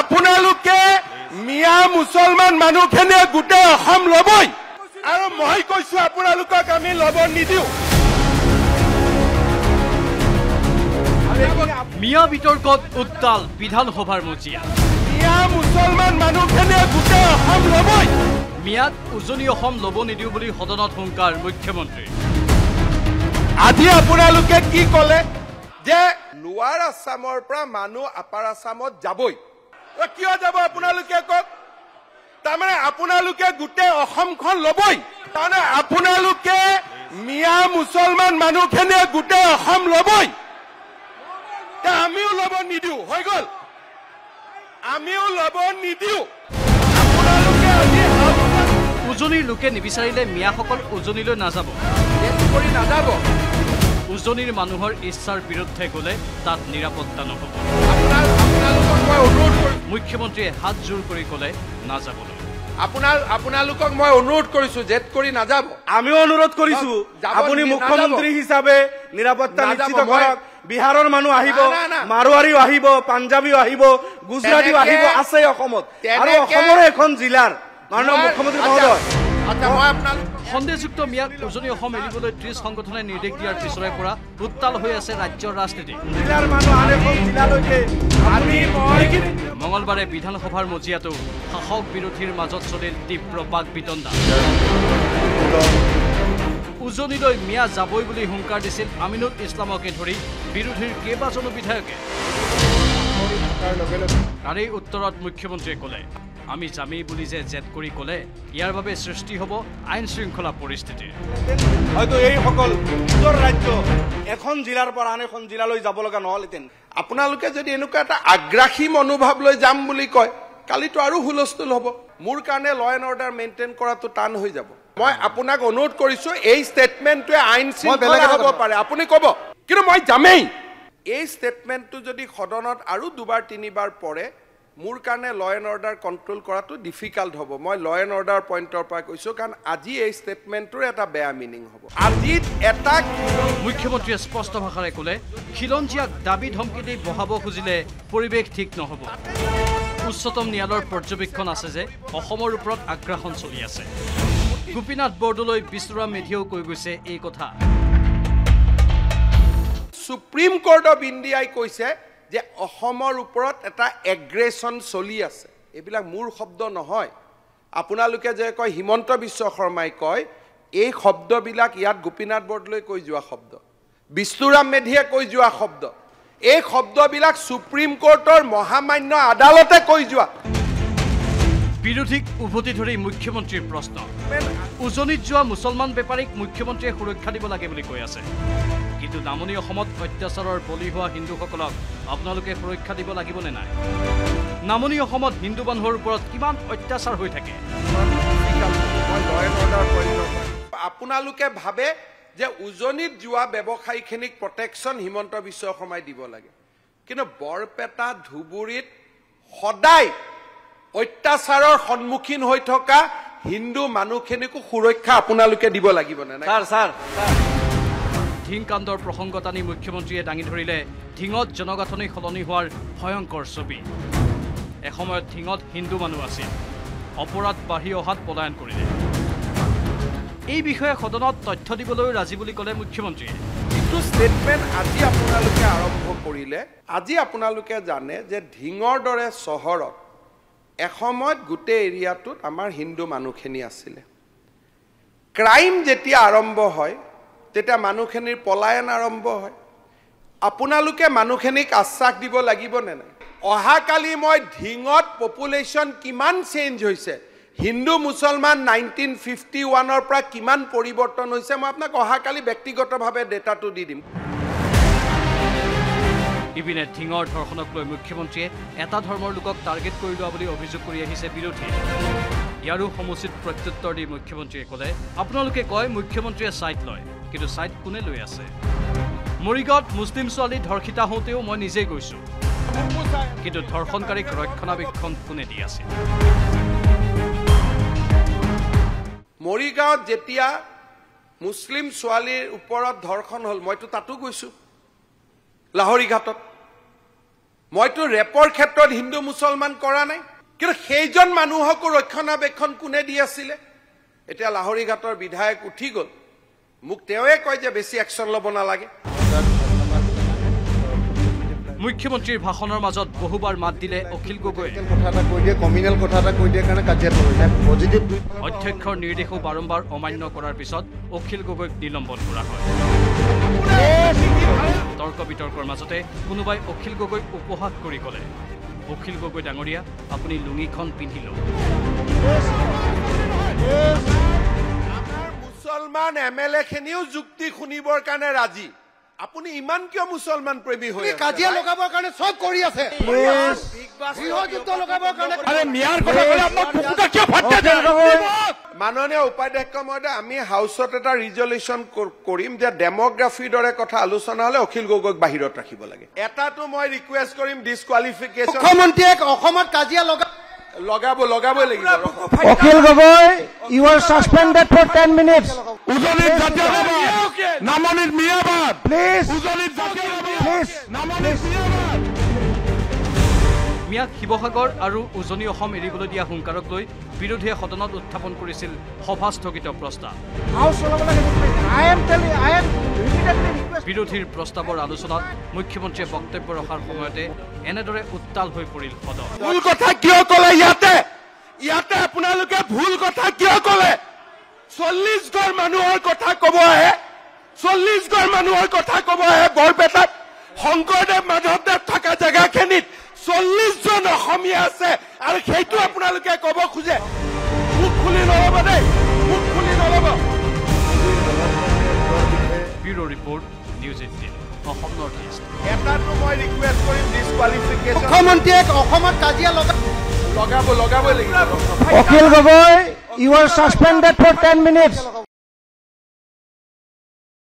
আপোনালোকে মিয়া মুছলমান মানুহখিনিয়ে গোটেই অসম ল'বই। আৰু মই কৈছো আপোনালোকক আমি ল'ব নিদিওঁ। মিয়া বিতৰ্কত উত্তাল বিধানসভাৰ মজিয়া। মিয়া মুছলমান মানুহখিনিয়ে গোটেই অসম ল'বই। মিয়াক উজনি অসম ল'ব নিদিওঁ বুলি সদনত হুংকাৰ মুখ্যমন্ত্ৰী। আজি আপোনালোকে কি ক'লে? যে লোৱাৰ আছামৰ পৰা মানুহ আপাৰ আছামত যাবই। কিয় যাব আপোনালোকে কওক? তাৰমানে আপোনালোকে গোটেই অসমখন ল'বই। তাৰমানে আপোনালোকে মিয়া মুছলমান মানুহখিনিয়ে গোটেই অসম ল'বই। আমিও ল'ব নিদিওঁ হৈ গ'ল। আমিও ল'ব নিদিওঁ। আপোনালোকে আজি আওকাণ উজনিৰ লোকে নিবিচাৰিলে মিয়াসকল উজনিলৈ নাযাব। নাযাব। উজনিৰ মানুহৰ ইচ্ছাৰ বিৰুদ্ধে গ'লে তাত নিৰাপত্তা নহ'ব। মুখ্যমন্ত্ৰীয়ে হাত জোৰ কৰি ক'লে নাযাবলৈ। আপোনাৰ আপোনালোকক মই অনুৰোধ কৰিছো জেদ কৰি নাযাব। আমিও অনুৰোধ কৰিছো আপুনি মুখ্যমন্ত্ৰী। হিচাপে নিৰাপত্তা নিশ্চিত কৰক বিহাৰৰ মানুহ আহিব। মাৰোৱাৰীও আহিব পাঞ্জাবীও আহিব গুজৰাটীও আহিব আছে অসমত। আৰু অসমৰে এখন জিলাৰ। মাননীয় মই- মুখ্যমন্ত্ৰী মহোদয়। আচ্ছা মই আপোনালোক সন্দেহযুক্ত মিয়াক উজনি অসম এৰিবলৈ ত্ৰিছ সংগঠনে নিৰ্দেশ দিয়াৰ পিছৰে পৰা উত্তাল হৈ আছে ৰাজ্যৰ ৰাজনীতি। মঙলবাৰে বিধানসভাৰ মজিয়াতো শাসক বিৰোধীৰ মাজত চলিল তীব্ৰ বাক বিতণ্ডা। উজনিলৈ মিয়া যাবই বুলি হুংকাৰ দিছিল আমিনুল ইছলামকে ধৰি বিৰোধীৰ কেইবাজনো বিধায়কে। তাৰেই উত্তৰত মুখ্যমন্ত্ৰীয়ে ক'লে। আমি যামেই বুলি যে জেদ কৰি ক'লে ইয়াৰ বাবে সৃষ্টি হ'ব আইন শৃংখলা পৰিস্থিতিৰ হয়তো এইসকল নিজৰ ৰাজ্য এখন জিলাৰ পৰা আন এখন জিলালৈ যাব লগা নহ'লহেঁতেন। আপোনালোকে যদি এনেকুৱা এটা আগ্ৰাসী মনোভাৱ লৈ যাম বুলি কয় কালিতো আৰু হুলস্থুল হ'ব। মোৰ কাৰণে ল এণ্ড অৰ্ডাৰ মেইনটেইন কৰাটো টান হৈ যাব। মই আপোনাক অনুৰোধ কৰিছো এই ষ্টেটমেণ্টটোৱে আইন শৃংখলা হ'ব পাৰে। আপুনি ক'ব কিন্তু মই যামেই। এই ষ্টেটমেণ্টটো যদি সদনত আৰু দুবাৰ তিনিবাৰ পৰে মোৰ কাৰণে ল এণ্ড অৰ্ডাৰ কণ্ট্ৰল কৰাটো ডিফিকাল্ট হ'ব। মই ল এণ্ড অৰ্ডাৰ পইণ্টৰ পৰা কৈছোঁ কাৰণ আজি এই ষ্টেটমেণ্টটোৰ এটা বেয়া মিনিং হ'ব। আজি এটা মুখ্যমন্ত্ৰীয়ে স্পষ্ট ভাষাৰে ক'লে খিলঞ্জীয়াক দাবী ধমকি দি বহাব খুজিলে পৰিৱেশ ঠিক নহ'ব। উচ্চতম ন্যায়ালয়ৰ পৰ্যবেক্ষণ আছে যে অসমৰ ওপৰত আগ্ৰাসন চলি আছে। গোপীনাথ বৰদলৈ বিশ্বৰাম মেধিয়েও কৈ গৈছে এই কথা। সুপ্ৰিম কোৰ্ট অফ ইণ্ডিয়াই কৈছে যে অসমৰ ওপৰত এটা এগ্ৰেছন চলি আছে। এইবিলাক মোৰ শব্দ নহয়। আপোনালোকে যে কয় হিমন্ত বিশ্ব শৰ্মাই কয় এই শব্দবিলাক ইয়াত গোপীনাথ বৰদলৈ কৈ যোৱা শব্দ। বিষ্ণুৰাম মেধিয়ে কৈ যোৱা শব্দ। এই শব্দবিলাক সুপ্ৰিম কোৰ্টৰ মহামান্য আদালতে কৈ যোৱা। বিৰোধীক উভতি ধৰি মুখ্যমন্ত্ৰীৰ প্ৰশ্ন। উজনিত যোৱা মুছলমান বেপাৰীক মুখ্যমন্ত্ৰীয়ে সুৰক্ষা দিব লাগে বুলি কৈ আছে। কিন্তু নামনি অসমত অত্যাচাৰৰ বলি হোৱা হিন্দুসকলক আপোনালোকে সুৰক্ষা দিব লাগিবনে নাই? নামনি অসমত হিন্দু মানুহৰ ওপৰত কিমান অত্যাচাৰ হৈ থাকে? আপোনালোকে ভাবে যে উজনিত যোৱা ব্যৱসায়ীখিনিক প্ৰটেকশ্যন হিমন্ত বিশ্ব শৰ্মাই দিব লাগে। কিন্তু বৰপেটা ধুবুৰীত সদায় অত্যাচাৰৰ সন্মুখীন হৈ থকা হিন্দু মানুহখিনিকো সুৰক্ষা আপোনালোকে দিব লাগিবনে নাই? Sir sir. ধিং কাণ্ডৰ প্ৰসংগ টানি মুখ্যমন্ত্ৰীয়ে দাঙি ধৰিলে ধিঙত জনগাঁথনি সলনি হোৱাৰ ভয়ংকৰ ছবি। এসময়ত ধিঙত হিন্দু মানুহ আছিল। অপৰাধ বাঢ়ি অহাত পলায়ন কৰিলে। এই বিষয়ে সদনত তথ্য দিবলৈও ৰাজি বুলি ক'লে মুখ্যমন্ত্ৰীয়ে। যিটো ষ্টেটমেণ্ট আজি আপোনালোকে আৰম্ভ কৰিলে। আজি আপোনালোকে জানে যে ঢিঙৰ দৰে চহৰত এসময়ত গোটেই এৰিয়াটোত আমাৰ হিন্দু মানুহখিনি আছিলে। ক্ৰাইম যেতিয়া আৰম্ভ হয় তেতিয়া মানুহখিনিৰ পলায়ন আৰম্ভ হয়। আপোনালোকে মানুহখিনিক আশ্বাস দিব লাগিবনে নাই? অহাকালি মই ঢিঙত পপুলেশ্যন কিমান চেঞ্জ হৈছে? হিন্দু মুছলমান নাইনটিন ফিফটি ওৱানৰ পৰা কিমান পৰিৱৰ্তন হৈছে? মই আপোনাক অহাকালি ব্যক্তিগতভাৱে ডেটাটো দি দিম। ইপিনে ধিঙৰ ধৰ্ষণক লৈ মুখ্যমন্ত্ৰীয়ে এটা ধৰ্মৰ লোকক টাৰ্গেট কৰি লোৱা বুলি অভিযোগ কৰি আহিছে বিৰোধীয়ে ইয়াৰো সমুচিত প্ৰত্যুত্তৰ দি মুখ্যমন্ত্ৰীয়ে ক'লে আপোনালোকে কয় মুখ্যমন্ত্ৰীয়ে ছাইড লয়। কিন্তু ছাইড কোনে লৈ আছে? মৰিগাঁৱত মুছলিম ছোৱালী ধৰ্ষিতা হওঁতেও মই নিজেই গৈছোঁ। কিন্তু ধৰ্ষণকাৰীক ৰক্ষণাবেক্ষণ কোনে দি আছিল মৰিগাঁৱত যেতিয়া মুছলিম ছোৱালীৰ ওপৰত ধৰ্ষণ হ'ল মইতো তাতো গৈছোঁ। লাহৰি ঘাটত। মইতো ৰেপৰ ক্ষেত্ৰত হিন্দু মুছলমান কৰা নাই। কিন্তু সেইজন মানুহকো ৰক্ষণাবেক্ষণ কোনে দি আছিলে? এতিয়া লাহৰীঘাটৰ বিধায়ক উঠি গ'ল। মোক তেওঁৱে কয় যে বেছি একশ্যন ল'ব নালাগে। মুখ্যমন্ত্ৰীৰ ভাষণৰ মাজত বহুবাৰ মাত দিলে অখিল গগৈয়ে। অধ্যক্ষৰ নিৰ্দেশো বাৰম্বাৰ অমান্য কৰাৰ পিছত অখিল গগৈক নিলম্বন কৰা হয়। তৰ্ক বিতৰ্কৰ মাজতে কোনোবাই অখিল গগৈক উপহাস কৰি ক'লে অখিল গগৈ ডাঙৰীয়া আপুনি লুঙিখন পিন্ধি লওক। মুছলমান এম এল এ খিনিও যুক্তি শুনিবৰ কাৰণে ৰাজি। আপুনি ইমান কিয় মুছলমান প্ৰেমী হৈ? কাজিয়া লগাবৰ কাৰণে চব কৰি আছে। মাননীয় উপাধ্যক্ষ মহোদয় আমি হাউচত এটা ৰিজলিউশ্যন কৰিম যে ডেমগ্ৰাফিৰ দৰে কথা আলোচনা হলে অখিল গগৈক বাহিৰত ৰাখিব লাগে। এটাটো মই ৰিকুৱেষ্ট কৰিম ডিছকুৱালিফিকেশ্যন মুখ্যমন্ত্ৰীয়ে অসমত কাজিয়া লগা লগাব লগাবই লাগিব ৰখক। Akhil Gogoi you are suspended for ten minutes উজনিত জাতীয়তাবাদ নামনিত মিয়াবাদ প্লিজ উজনিত জাতীয়তাবাদ প্লিজ নামনিত মিয়াবাদ মিয়াক শিৱসাগৰ আৰু উজনি অসম এৰিবলৈ দিয়া হুংকাৰক লৈ বিৰোধীয়ে সদনত উত্থাপন কৰিছিল সভা স্থগিত প্ৰস্তাৱ। বিৰোধীৰ প্ৰস্তাৱৰ আলোচনাত মুখ্যমন্ত্ৰীয়ে বক্তব্য ৰখাৰ সময়তে এনেদৰে উত্তাল হৈ পৰিল সদন। ভুল কথা কিয় ক'লে ইয়াতে? ইয়াতে আপোনালোকে ভুল কথা কিয় ক'লে? চল্লিছ ঘৰ মানুহৰ কথা ক'ব আহে। চল্লিছ ঘৰ মানুহৰ কথা ক'ব আহে বৰপেটাত। শংকৰদেৱ মাধৱদেৱ থকা জেগাখিনিত চল্লিছজন অসমীয়া আছে আৰু সেইটো আপোনালোকে ক'ব খোজে। মুখ খুলি নল'ব দেই মুখ খুলি নল'ব। Bureau' report news eighteen Assam north east এটাটো মই ৰিকুৱেষ্ট কৰিম ডিছকুৱালিফিকেশ্যন মুখ্যমন্ত্ৰীয়ে অসমত কাজিয়া লগা লগাব লগাবই লাগিব। Akhil Gogoi you are suspended for ten minutes